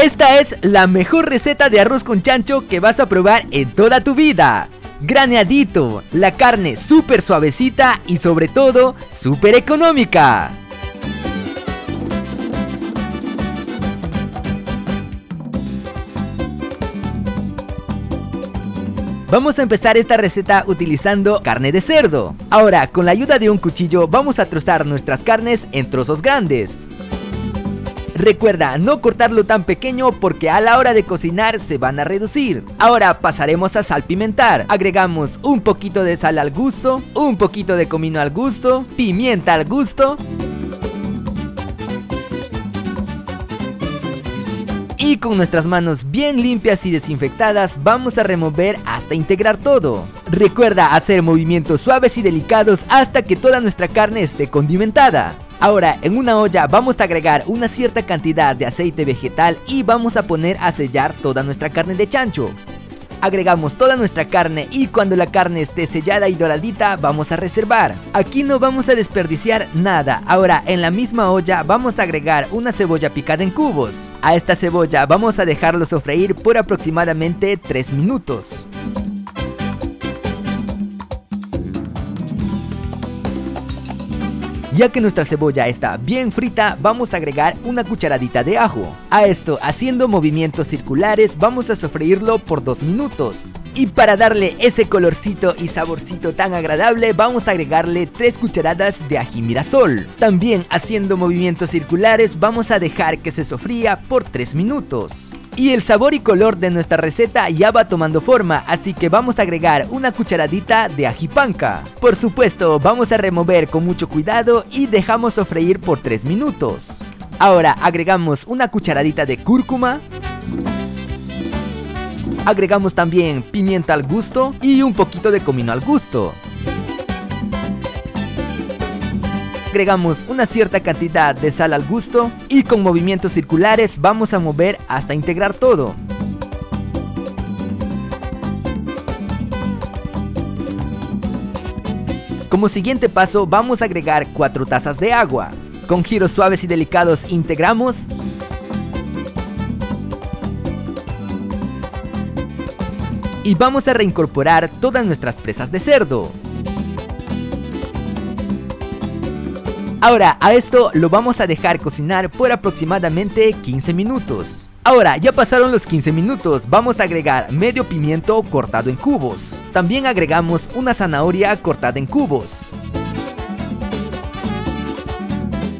Esta es la mejor receta de arroz con chancho que vas a probar en toda tu vida. Graneadito, la carne súper suavecita y sobre todo súper económica. Vamos a empezar esta receta utilizando carne de cerdo. Ahora, con la ayuda de un cuchillo vamos a trozar nuestras carnes en trozos grandes. Recuerda no cortarlo tan pequeño porque a la hora de cocinar se van a reducir. Ahora pasaremos a salpimentar. Agregamos un poquito de sal al gusto, un poquito de comino al gusto, pimienta al gusto Y con nuestras manos bien limpias y desinfectadas vamos a remover hasta integrar todo. Recuerda hacer movimientos suaves y delicados hasta que toda nuestra carne esté condimentada. Ahora en una olla vamos a agregar una cierta cantidad de aceite vegetal y vamos a poner a sellar toda nuestra carne de chancho. Agregamos toda nuestra carne y cuando la carne esté sellada y doradita vamos a reservar. Aquí no vamos a desperdiciar nada. Ahora en la misma olla vamos a agregar una cebolla picada en cubos. A esta cebolla vamos a dejarlo sofreír por aproximadamente 3 minutos. Ya que nuestra cebolla está bien frita, vamos a agregar una cucharadita de ajo. A esto, haciendo movimientos circulares, vamos a sofreírlo por 2 minutos. Y para darle ese colorcito y saborcito tan agradable, vamos a agregarle 3 cucharadas de ají mirasol. También haciendo movimientos circulares, vamos a dejar que se sofría por 3 minutos. Y el sabor y color de nuestra receta ya va tomando forma, así que vamos a agregar una cucharadita de ají panca. Por supuesto, vamos a remover con mucho cuidado y dejamos sofreír por 3 minutos. Ahora agregamos una cucharadita de cúrcuma. Agregamos también pimienta al gusto y un poquito de comino al gusto. Agregamos una cierta cantidad de sal al gusto y con movimientos circulares vamos a mover hasta integrar todo. Como siguiente paso vamos a agregar 4 tazas de agua. Con giros suaves y delicados integramos. Y vamos a reincorporar todas nuestras presas de cerdo. Ahora, a esto lo vamos a dejar cocinar por aproximadamente 15 minutos. Ahora, ya pasaron los 15 minutos, vamos a agregar medio pimiento cortado en cubos. También agregamos una zanahoria cortada en cubos.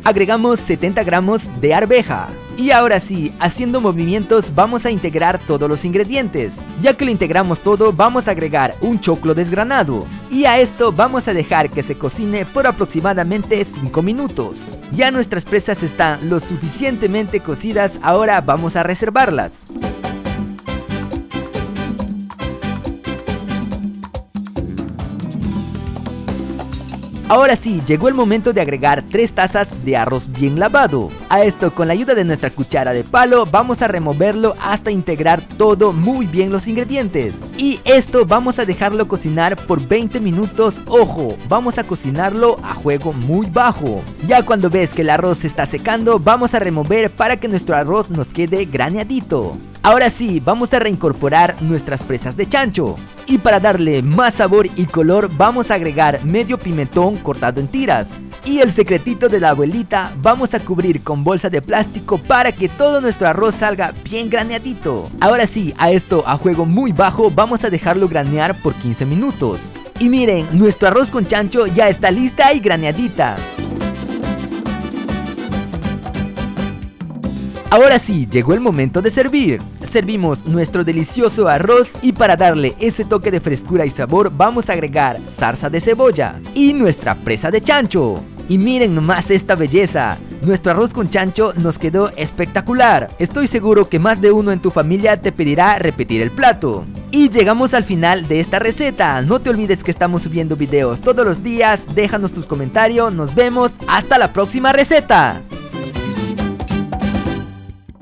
Agregamos 70 gramos de arveja. Y ahora sí, haciendo movimientos vamos a integrar todos los ingredientes. Ya que lo integramos todo, vamos a agregar un choclo desgranado. Y a esto vamos a dejar que se cocine por aproximadamente 5 minutos. Ya nuestras presas están lo suficientemente cocidas, ahora vamos a reservarlas. Ahora sí, llegó el momento de agregar 3 tazas de arroz bien lavado. A esto, con la ayuda de nuestra cuchara de palo, vamos a removerlo hasta integrar todo muy bien los ingredientes. Y esto vamos a dejarlo cocinar por 20 minutos, ojo, vamos a cocinarlo a juego muy bajo. Ya cuando ves que el arroz se está secando, vamos a remover para que nuestro arroz nos quede graneadito. Ahora sí, vamos a reincorporar nuestras presas de chancho. Y para darle más sabor y color vamos a agregar medio pimentón cortado en tiras. Y el secretito de la abuelita vamos a cubrir con bolsa de plástico para que todo nuestro arroz salga bien graneadito. Ahora sí, a esto a juego muy bajo vamos a dejarlo granear por 15 minutos. Y miren, nuestro arroz con chancho ya está lista y graneadita. Ahora sí, llegó el momento de servir. Servimos nuestro delicioso arroz y para darle ese toque de frescura y sabor vamos a agregar salsa de cebolla y nuestra presa de chancho. Y miren nomás esta belleza, nuestro arroz con chancho nos quedó espectacular. Estoy seguro que más de uno en tu familia te pedirá repetir el plato. Y llegamos al final de esta receta. No te olvides que estamos subiendo videos todos los días. Déjanos tus comentarios. Nos vemos. Hasta la próxima receta.